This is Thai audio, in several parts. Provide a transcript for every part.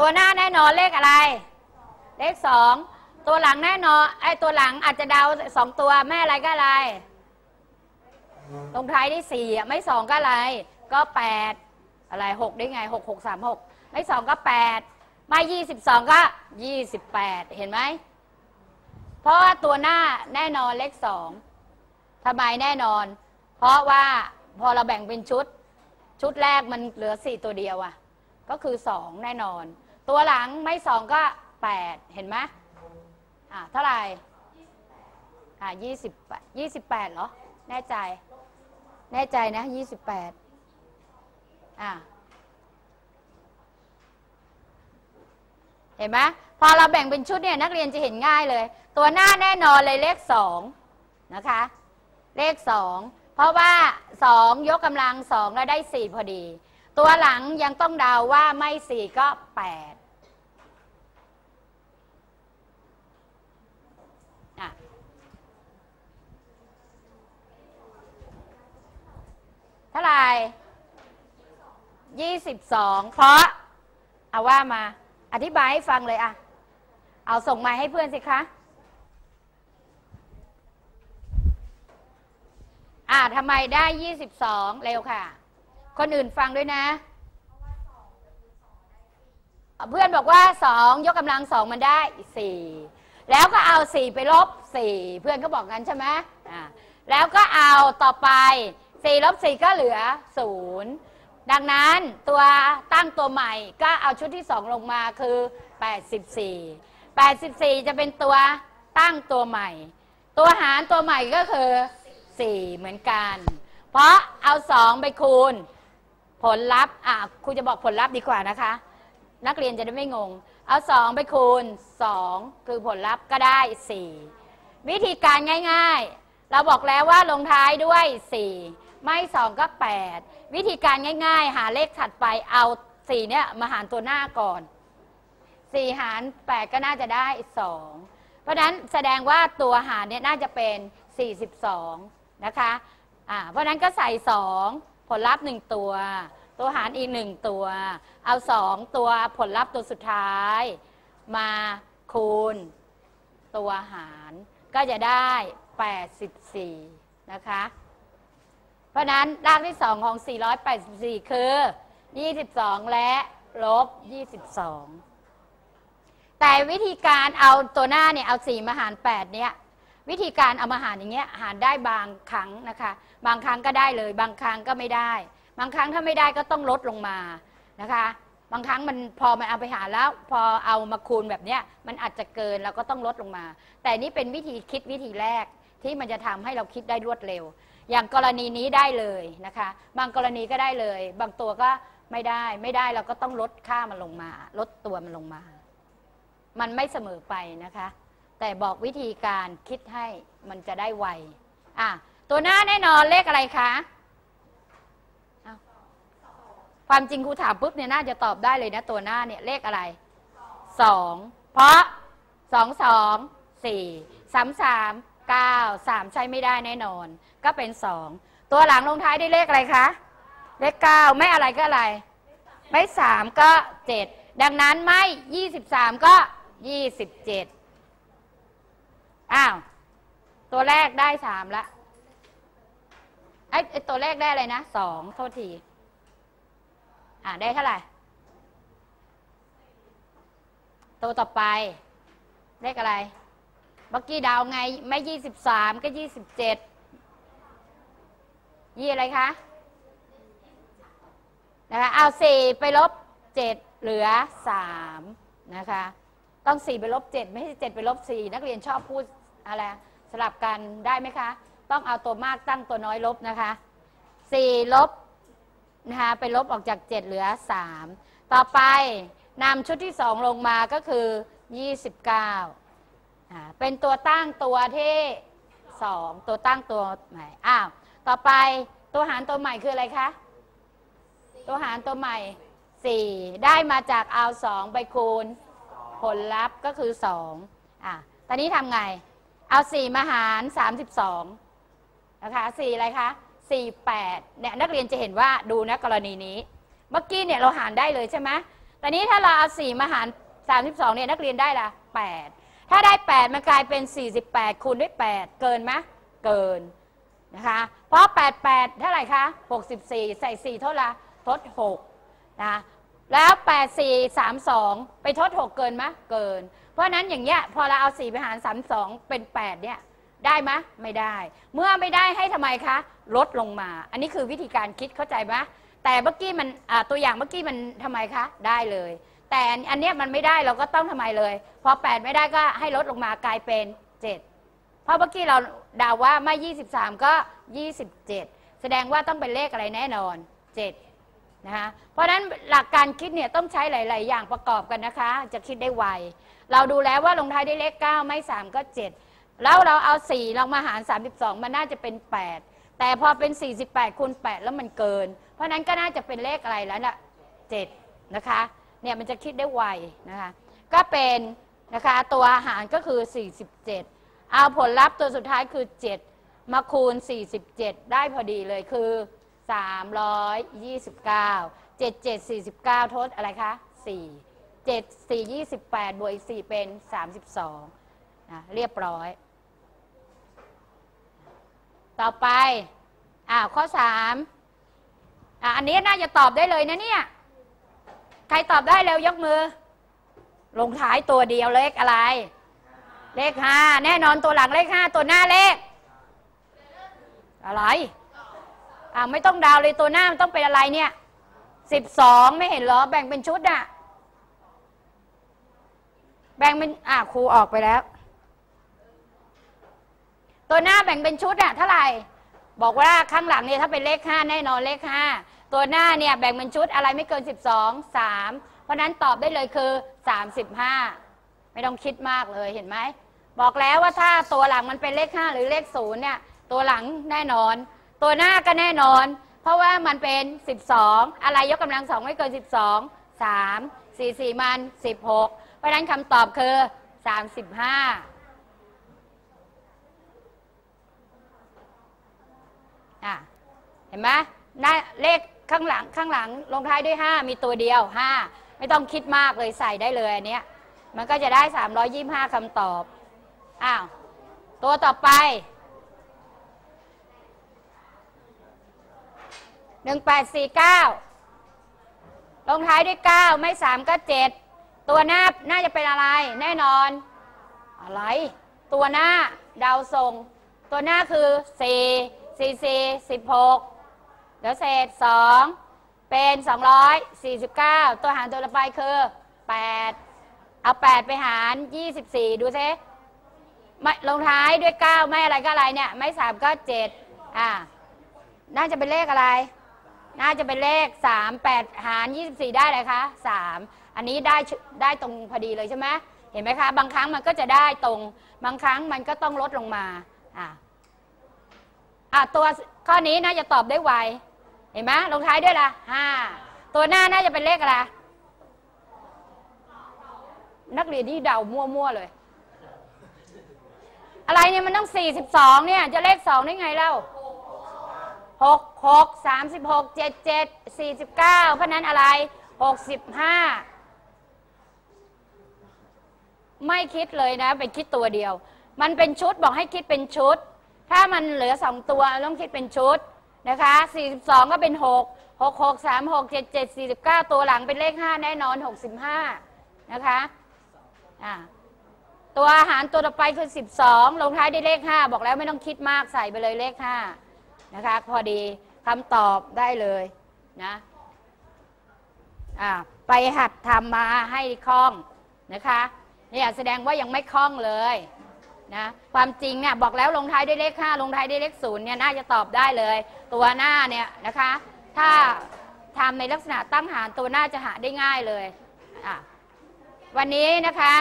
ตัวหน้าแน่นอนเลขอะไร เลขสอง ตัวหลังแน่นอนไอ้ตัวหลังอาจจะเดาสองตัวแม่อะไรก็อะไรตรงท้ายได้สี่ไม่สองก็อะไร ก็แปดอะไรหกได้ไงหกหกสามหกไม่สองก็แปดไม่ยี่สิบสองก็ยี่สิบแปดเห็นไหมเพราะว่าตัวหน้าแน่นอนเลขสองทำไมแน่นอน เพราะว่าพอเราแบ่งเป็นชุด ชุดแรกมันเหลือสี่ตัวเดียวอะก็คือสองแน่นอน ตัวหลังไม่สองก็แปดเห็นไหม อ่าเท่าไหร่อ่ายี่สิบยี่สิบแปดเหรอ แน่ใจ แน่ใจนะยี่สิบแปดอ่าเห็นไหมพอเราแบ่งเป็นชุดเนี่ยนักเรียนจะเห็นง่ายเลย ตัวหน้าแน่นอนเลยเลขสองนะคะ เลขสองเพราะว่าสองยกกำลังสองแล้วได้สี่พอดี ตัวหลังยังต้องเดาว่าไม่สี่ก็แปด ยี่สิบสองเพราะเอาว่ามา อธิบายให้ฟังเลยอะเอาส่งมาให้เพื่อนสิคะอ่าทำไมได้ยี่สิบสองเร็วค่ะ คนอื่นฟังด้วยนะเพื่อนบอกว่าสองยกกำลังสองมันได้สี่แล้วก็เอาสี่ไปลบสี่เพื่อนก็บอกงั้นใช่ไหมอ่าแล้วก็เอาต่อไปสี่ลบสี่ก็เหลือศูนย์ ดังนั้นตัวตั้งตัวใหม่ก็เอาชุดที่ 2 ลงมาคือ 84 84 จะเป็นตัวตั้งตัวใหม่ ตัวหารตัวใหม่ก็คือ 4 เหมือนกัน เพราะเอา 2 ไปคูณ ผลลัพธ์อะครูจะบอกผลลัพธ์ดีกว่านะคะ นักเรียนจะได้ไม่งง เอา 2 ไปคูณ 2 คือผลลัพธ์ก็ได้ 4 วิธีการง่าย ๆ เราบอกแล้วว่าลงท้ายด้วย 4 ไม่ 2 ก็ 8 วิธีการง่าย ๆ หาเลขถัดไปเอา4เนี่ยมาหารตัวหน้าก่อน 4 หาร 8 ก็น่าจะได้ 2 เพราะนั้นแสดงว่าตัวหารเนี่ยน่าจะเป็น 42 นะคะอ่าเพราะนั้นก็ใส่ 2 ผลลัพธ์ 1 ตัว ตัวหารอีก 1 ตัว เอา 2 ตัวผลลัพธ์ตัวสุดท้าย มาคูณ ตัวหารก็จะได้ 84 นะคะ ราะนั้นรากที่ 2 ของ 484 คือ 22 และลบ 22 แต่วิธีการเอาตัวหน้าเนี่ยเอา 4 มาหาร 8 เนี่ยวิธีการเอามาหารอย่างเงี้ยหารได้บางครั้งนะคะ บางครั้งก็ได้เลย บางครั้งก็ไม่ได้ บางครั้งถ้าไม่ได้ก็ต้องลดลงมานะคะ บางครั้งมันพอมันเอาไปหารแล้ว พอเอามาคูณแบบเนี้ยมันอาจจะเกินเราก็ต้องลดลงมา แต่นี่เป็นวิธีคิดวิธีแรกที่มันจะทำให้เราคิดได้รวดเร็ว อย่างกรณีนี้ได้เลยนะคะ บางกรณีก็ได้เลย บางตัวก็ไม่ได้ไม่ได้เราก็ต้องลดค่ามันลงมา ลดตัวมันลงมา มันไม่เสมอไปนะคะ แต่บอกวิธีการคิดให้มันจะได้ไวอะตัวหน้าแน่นอนเลขอะไรคะความจริงครูถามปุ๊บเนี่ยน่าจะตอบได้เลยนะตัวหน้าเนี่ยเลขอะไรสองเพราะสองสองสี่สามสาม เก้าสามใช้ไม่ได้แน่นอน ก็เป็นสองตัวหลังลงท้ายด้วยเลขอะไรคะ เลขเก้าไม่อะไรก็อะไร ไม่สามก็เจ็ดดังนั้นไม่ยี่สิบสามก็ยี่สิบเจ็ดอ้าว ตัวแรกได้สามละไอ้ตัวแรกได้อะไรนะสองโทษที อ่าได้เท่าไหร่ ตัวต่อไป เลขอะไร บักกี้ดาวไงไม่ยี่สิบสามก็ยี่สิบเจ็ดยี่อะไรคะนะคะเอาสี่ไปลบเจ็ดเหลือสามนะคะต้องสี่ไปลบเจ็ดไม่ใช่เจ็ดไปลบสี่นักเรียนชอบพูดอะไรสลับกันได้ไหมคะ ต้องเอาตัวมากตั้งตัวน้อยลบนะคะสี่ลบนะคะไปลบออกจากเจ็ดเหลือสามต่อไปนำชุดที่สองลงมาก็คือยี่สิบเก้า เป็นตัวตั้งตัวที่สองตัวตั้งตัวไหนอ้าวต่อไปตัวหารตัวใหม่คืออะไรคะตัวหารตัวใหม่4ได้มาจากเอา2ไปคูณ ผลลัพธ์ก็คือ2อะตอนนี้ทำไง เอา4มาหาร32นะคะ4อะไรคะ48เนี่ยนักเรียนจะเห็นว่าดูนะกรณีนี้ เมื่อกี้เนี่ยเราหารได้เลยใช่ไหมตอนนี้ถ้าเราเอา4มาหาร32เนี่ยนักเรียนได้ละ8 ถ้าได้ 8 มันกลายเป็น 48 คูณด้วย 8 เกินไหมเกินนะคะ เพราะ 88 เท่าไหร่คะ 64 ใส่ 4 เท่าไหร่ทด6นะแล้ว 84 32 ไปทด 6 เกินไหมเกิน เพราะนั้นอย่างเงี้ยพอเราเอา 4 ไปหาร 32 เป็น 8 เนี่ยได้ไหมไม่ได้ เมื่อไม่ได้ให้ทำไมคะ ลดลงมา อันนี้คือวิธีการคิดเข้าใจไหมแต่เมื่อกี้มันตัวอย่างเมื่อกี้มันทำไมคะ ได้เลย แต่อันเนี้ยมันไม่ได้เราก็ต้องทำไมเลย พอ 8 ไม่ได้ก็ให้ลดลงมากลายเป็น 7 เพราะเมื่อกี้เราดาว่าไม่ 23 ก็ 27 แสดงว่าต้องเป็นเลขอะไรแน่นอน 7 นะคะ เพราะฉะนั้นหลักการคิดเนี่ยต้องใช้หลาย ๆ อย่างประกอบกันนะคะ จะคิดได้ไว เราดูแล้วว่าลงท้ายด้วยเลข 9 ไม่ 3 ก็ 7 แล้วเราเอา 4 เรามาหาร 32 มันน่าจะเป็น 8 แต่พอเป็น 48คูณ8 แล้วมันเกิน เพราะฉะนั้นก็น่าจะเป็นเลขอะไรแล้วน่ะ7นะคะ เนี่ยมันจะคิดได้ไวนะคะก็เป็นนะคะตัวอาหารก็คือ 47 เอาผลลัพธ์ตัวสุดท้ายคือ 7 มาคูณ 47 ได้พอดีเลยคือ 329 7 7 49ทดอะไรคะ 4 7 4 28 บวกอีก 4 เป็น 32นะเรียบร้อย ต่อไป อ่าข้อ 3อ่าอันนี้น่าจะตอบได้เลยนะเนี่ย ใครตอบได้เร็วยกมือ ลงท้ายตัวเดียวเลขอะไร เลขห้าแน่นอนตัวหลังเลขห้าตัวหน้าเลข อะไรอ่าไม่ต้องดาวเลยตัวหน้ามันต้องเป็นอะไรเนี่ยสิบสองไม่เห็นหรอ แบ่งเป็นชุดอะแบ่งเป็นอ่าครูออกไปแล้ว ตัวหน้าแบ่งเป็นชุดอะเท่าไหร่ บอกว่าข้างหลังเนี่ยถ้าเป็นเลขห้าแน่นอนเลขห้า ตัวหน้าเนี่ยแบ่งเป็นชุดอะไรไม่เกิน 12 3 เพราะนั้นตอบได้เลยคือ 35 ไม่ต้องคิดมากเลยเห็นไหม บอกแล้วว่าถ้าตัวหลังมันเป็นเลข 5 หรือเลข0เนี่ยตัวหลังแน่นอน ตัวหน้าก็แน่นอน เพราะว่ามันเป็น 12 อะไรยกกำลังสองไม่เกิน 12 3 4 4มัน 16 เพราะนั้นคำตอบคือ 35อะเห็นไหมหน้เลข ข้างหลังข้างหลังลงท้ายด้วย 5 มีตัวเดียว 5 ไม่ต้องคิดมากเลยใส่ได้เลยอันเนี้ยมันก็จะได้ 325คำตอบ อ้าว ตัวต่อไป 1849 ลงท้ายด้วย 9 ไม่ 3 ก็ 7 ตัวหน้าน่าจะเป็นอะไร แน่นอน อะไร ตัวหน้าดาวทรง ตัวหน้าคือ 4 4 4 16 เดี๋ยวเศษ 2 เป็น 249 ตัวหารตัวละไปคือ 8 เอา 8 ไปหาร 24 ดูซิไม่ลงท้ายด้วย 9 ไม่อะไรก็อะไรเนี่ย ไม่ 3 ก็ 7 อ่า น่าจะเป็นเลขอะไร น่าจะเป็นเลข 3 8 หาร 24 ได้เลยคะ 3 อันนี้ได้ได้ตรงพอดีเลยใช่ไหมเห็นไหมคะ บางครั้งมันก็จะได้ตรง บางครั้งมันก็ต้องลดลงมา อ่าอะตัวข้อนี้น่าจะตอบได้ไว ห็นไหมลงท้ายด้วยละห้าตัวหน้าน่าจะเป็นเลขอะไร นักเรียนที่เดามั่วๆเลย อะไรเนี่ยมันต้อง42เนี่ย จะเลข2ได้ไงเล่า6 6 36 7 7 49เจ็ดสี่สิบเก้าเพราะนั้นอะไร65ไม่คิดเลยนะ เป็นคิดตัวเดียว มันเป็นชุดบอกให้คิดเป็นชุด ถ้ามันเหลือ2ตัวต้องคิดเป็นชุด นะคะ 42 ก็เป็น 6 6 6 3 6 7 7 49 ตัวหลังเป็นเลข 5 แน่นอน 65 นะคะอ่าตัวอาหารตัวต่อไปคือ 12 ลงท้ายด้วยเลข 5 บอกแล้วไม่ต้องคิดมากใส่ไปเลยเลข 5 นะคะ พอดีคำตอบได้เลยนะอ่าไปหัดทำมาให้คล่องนะคะเนี่ยแสดงว่ายังไม่คล่องเลย นะความจริงเนี่ยบอกแล้วลงท้ายด้วยเลข5ลงท้ายด้วยเลข0เนี่ยน่าจะตอบได้เลย ตัวหน้าเนี่ยนะคะ ถ้าทำในลักษณะตั้งหารตัวหน้าจะหาได้ง่ายเลยวันนี้นะคะ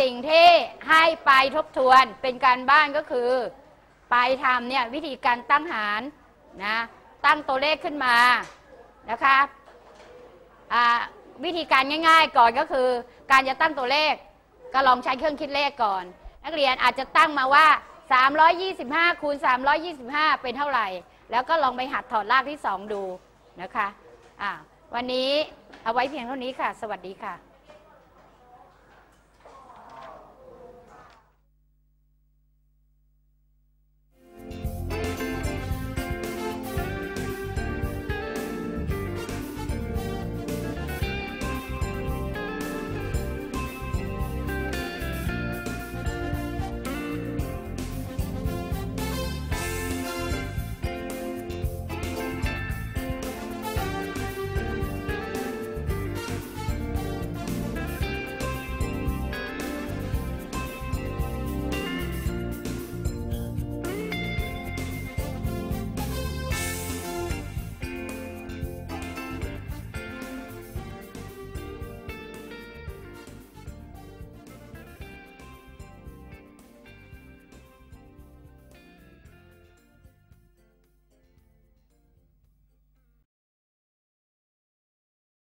สิ่งที่ให้ไปทบทวนเป็นการบ้านก็คือ ไปทำเนี่ยวิธีการตั้งหารนะตั้งตัวเลขขึ้นมานะคะวิธีการง่าย ๆ ก่อนก็คือ การจะตั้งตัวเลขก็ลองใช้เครื่องคิดเลขก่อน นักเรียนอาจจะตั้งมาว่า 325คูณ325 เป็นเท่าไหร่ แล้วก็ลองไปหัดถอดรากที่ 2 ดูนะคะอ่าวันนี้เอาไว้เพียงเท่านี้ค่ะ สวัสดีค่ะ